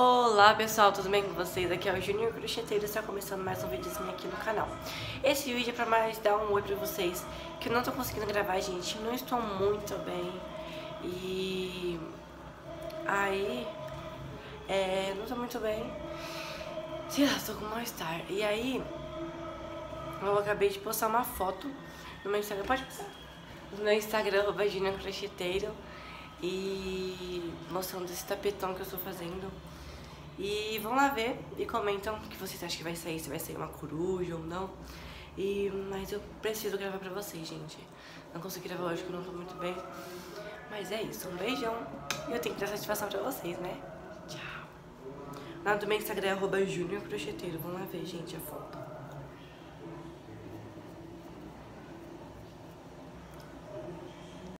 Olá pessoal, tudo bem com vocês? Aqui é o Junior Crocheteiro e está começando mais um videozinho aqui no canal. Esse vídeo é pra mais dar um oi pra vocês Que eu não tô conseguindo gravar, gente, não estou muito bem. E... Aí... É... não tô muito bem. Sei lá, tô com mal-estar. E aí... Eu acabei de postar uma foto no meu Instagram, pode passar No meu Instagram, arroba Junior Crocheteiro e mostrando esse tapetão que eu estou fazendo. E vão lá ver e comentam o que vocês acham que vai sair, se vai sair uma coruja ou não. E, mas eu preciso gravar pra vocês, gente. Não consegui gravar hoje porque eu não tô muito bem. Mas é isso, um beijão. E eu tenho que dar satisfação pra vocês, né? Tchau. Lá do meu Instagram é arroba. Vão lá ver, gente, a foto.